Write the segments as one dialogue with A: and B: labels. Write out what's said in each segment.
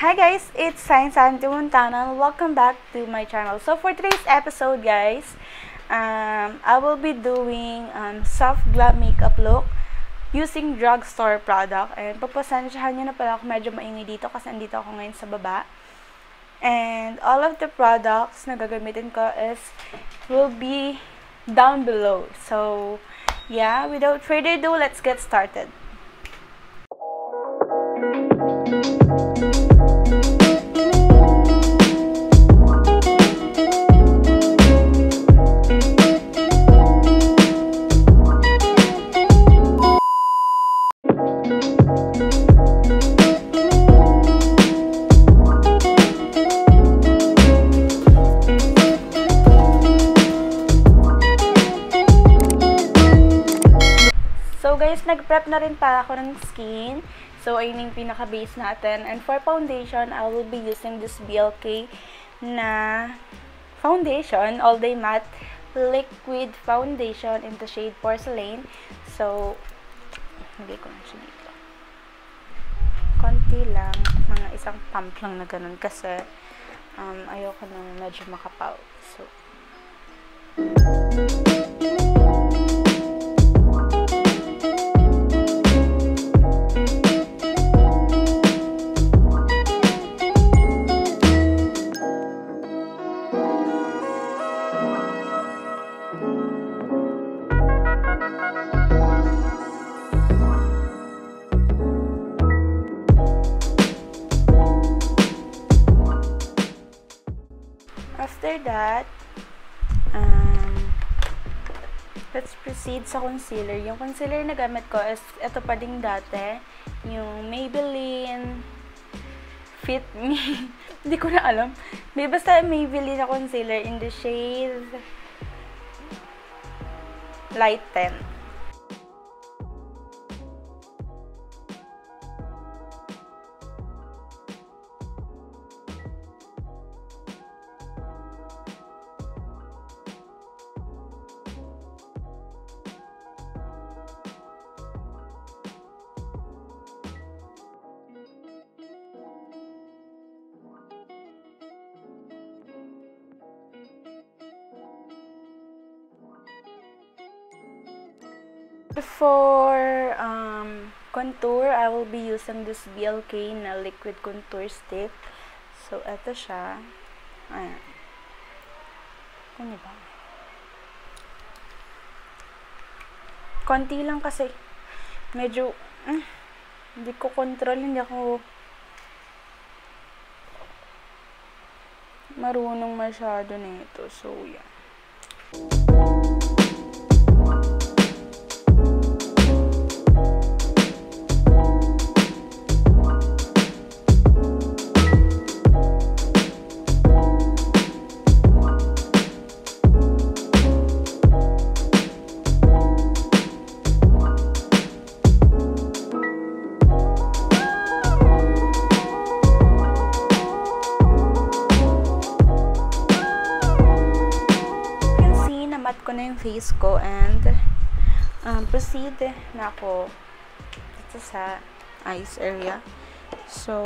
A: Hi guys, it's Science Santi Montana. Welcome back to my channel. So for today's episode guys, um, I will be doing um, soft glow makeup look using drugstore product. And papasensyahan nyo na pala ako medyo maingay dito kasi andito ako ngayon sa baba. And all of the products na gagamitin ko is will be down below. So yeah, without further ado, let's get started. Guys, nag-prep na rin para ako ng skin. So ayun yung pinaka-base natin. And for foundation, I will be using this BLK na foundation, All Day Matte Liquid Foundation in the shade Porcelain. So, hindi ko na siya dito. Konti lang, mga isang pump lang na ganun kasi um, ayoko na medyo makapaw. So, After that, um, let's proceed sa concealer. Yung concealer na gamit ko is, ito pa ding dati, yung Maybelline Fit Me. Hindi ko na alam. May basta Maybelline na concealer in the shade Light 10. For um, contour, I will be using this BLK na liquid contour stick. So, eto siya. Ayan. Kung ba? Konti lang kasi. Medyo, mm, hindi ko control, hindi ako marunong masyado na ito. So, yan. You um, proceed na ako dito sa eyes area. So,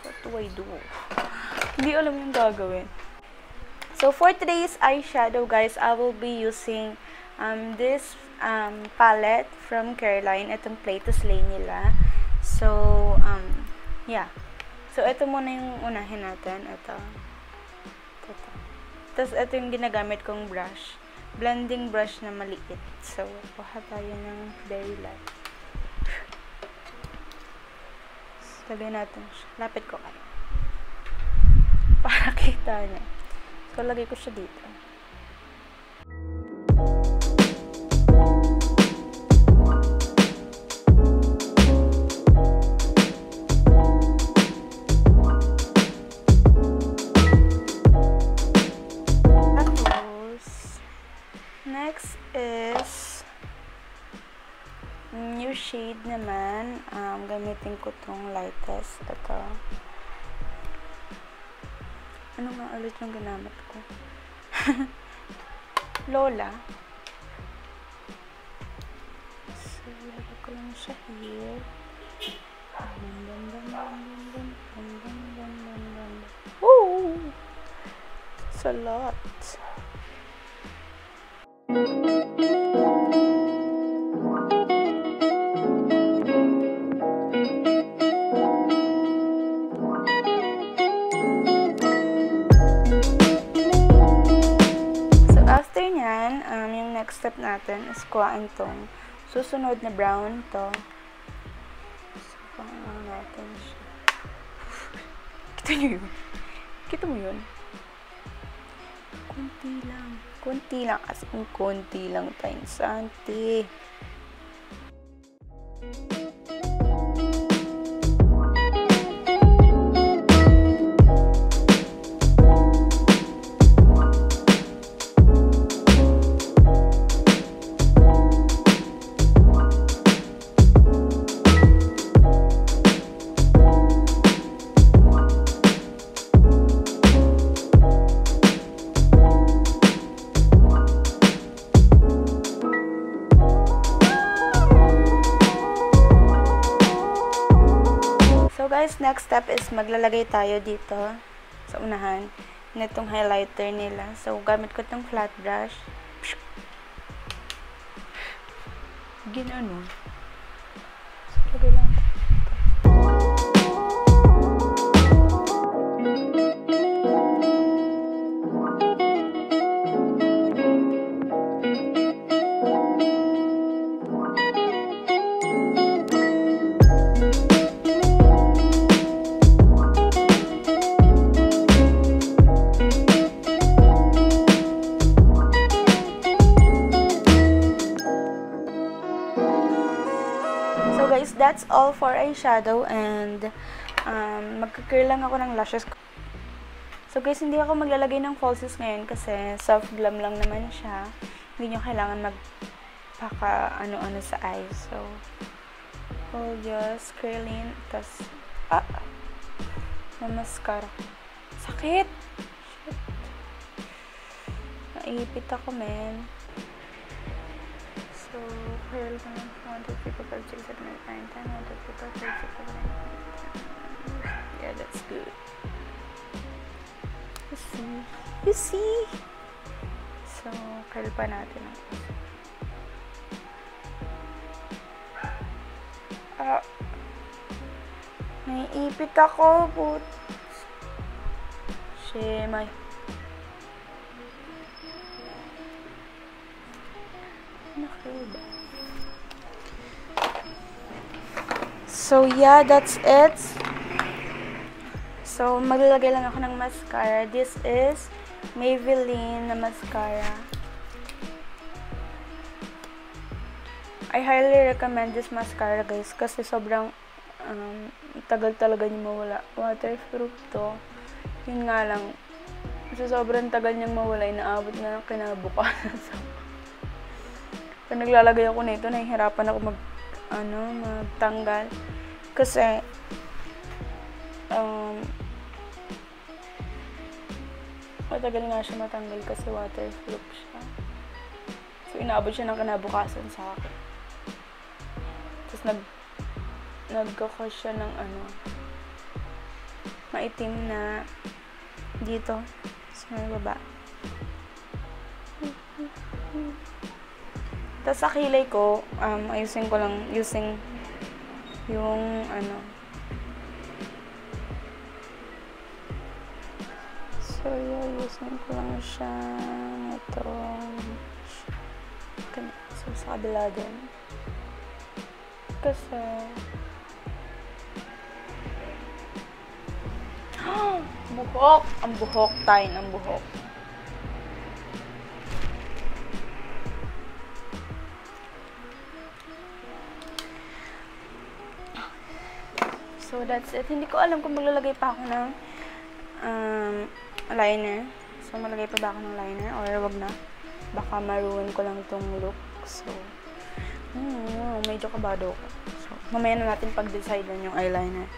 A: what do I do? Hindi alam yung gagawin. So, for today's eyeshadow, guys, I will be using um, this um, palette from Caroline. Itong Play to Slay nila. So, um, yeah. So, ito muna yung unahin natin. Ito. Ito. Tapos, ito yung ginagamit kong brush. Blending brush na maliit. So, kuha tayo ng very light. Lagay natin siya. Lapit ko kayo. Para kita niya. So, lagay ko siya dito. Tapos, next is new shade naman. Um, gamitin ko tong lightest. Ito. Ano nga ulit yung ginamit ko? Lola. So, lagay ko lang siya here. It's a lot next step natin is kuhaan tong susunod na brown to. So, kuhaan natin siya. Kita nyo yun? Kita mo yun? Kunti lang. Kunti lang. As in, kunti lang tayong santi. Next step is maglalagay tayo dito sa unahan nitong highlighter nila. So gamit ko tong flat brush. Ginano. All for eyeshadow and um, magkakirl lang ako ng lashes ko. So guys, hindi ako maglalagay ng falsies ngayon kasi soft glam lang naman siya. Hindi nyo kailangan magpaka ano-ano sa eyes. So, we'll just curl in. Tapos, ah, na mascara. Sakit! Shit. Naipit ako, men. So, curl ko ng 1, 2, 3, 4, 5, 6, 7, 8, 9, 10, 1, 2, 3, 4, 5, 6, 7, 8, 9, 10. Yeah, that's good. You see? You see? So, curl pa natin ang Ah. Naiipit ako, but... Shemay. So, yeah, that's it. So, maglalagay lang ako ng mascara. This is Maybelline na mascara. I highly recommend this mascara, guys, kasi sobrang um, tagal talaga niya mawala. Waterproof to. Yun nga lang, sa sobrang tagal niyang mawala, inaabot na ng kinabukasan. so, pag naglalagay ako nito, nahihirapan ako mag, ano, magtanggal. Kasi, um, matagal nga siya matanggal kasi waterproof siya. So, inaabot siya ng kinabukasan sa akin. Tapos, nag, nagkakos siya ng ano, maitim na dito sa may baba. Tapos sa kilay ko, um, ayusin ko lang, using yung ano. So, yeah, using ko lang siya. Ito. So, sa kabila din. Kasi, buhok! Ang buhok tayo ng buhok. So, that's it. Hindi ko alam kung maglalagay pa ako ng um, liner. So, malagay pa ba ako ng liner? Or wag na. Baka maruin ko lang itong look. So, hmm, medyo kabado ko. So, mamaya na natin pag-decide yung eyeliner.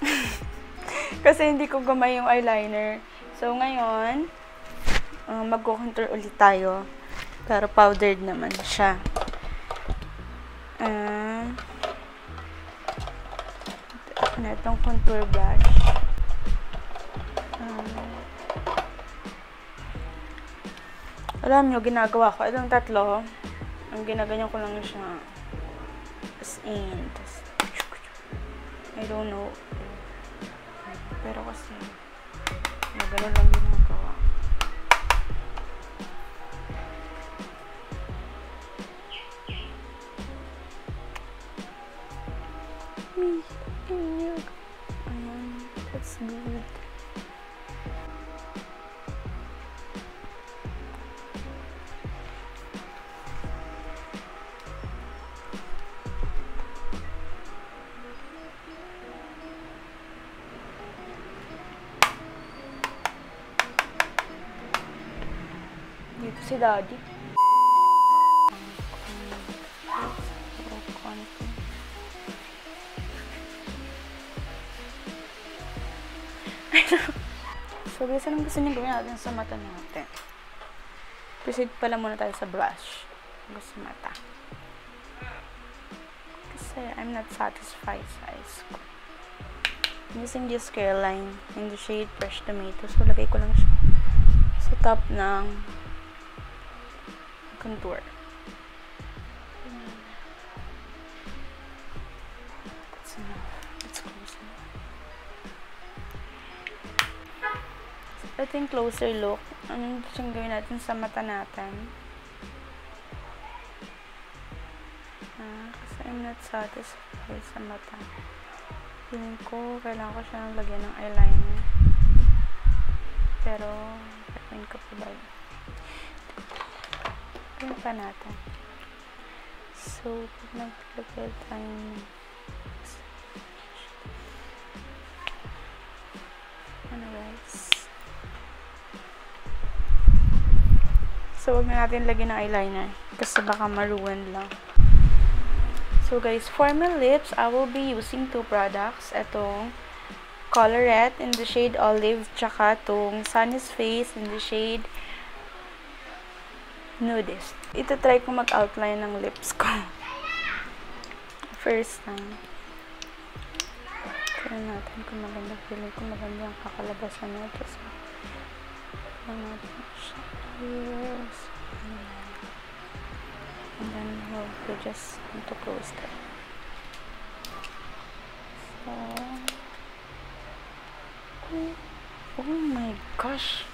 A: Kasi hindi ko gamay yung eyeliner. So, ngayon, uh, mag-contour ulit tayo. Pero powdered naman siya. Um, na itong contour brush. Um, Alam nyo, ginagawa ko. Itong tatlo, ang ginaganyan ko lang siya. As in, tas, I don't know. Pero kasi, ganun lang ginagawa. Me, Ayan, that's good. Dito so, guys, anong gusto niyo gawin natin sa mata natin? Proceed pala muna tayo sa brush. Gusto mata. Kasi I'm not satisfied sa eyes ko. Using this Careline in the shade Fresh Tomato. So, lagay ko lang siya sa top ng contour. Ito yung closer look. Ano yung gawin natin sa mata natin? Ah, kasi I'm not satisfied sa mata. Feeling ko, kailangan ko siya lagyan ng eyeliner. Pero, gagawin ko pa ba? Gawin pa natin. So, pag naglagay tayo So, huwag na natin lagyan ng eyeliner. Kasi baka maruin lang. So, guys, for my lips, I will be using two products. Itong Colorette in the shade Olive, tsaka itong Sunny's Face in the shade Nudist. Ito try ko mag-outline ng lips ko. First time. Try natin kung maganda. Feeling ko maganda ang kakalabasan nito. So, natin siya. And then we'll, we'll just to close that. So, oh my gosh.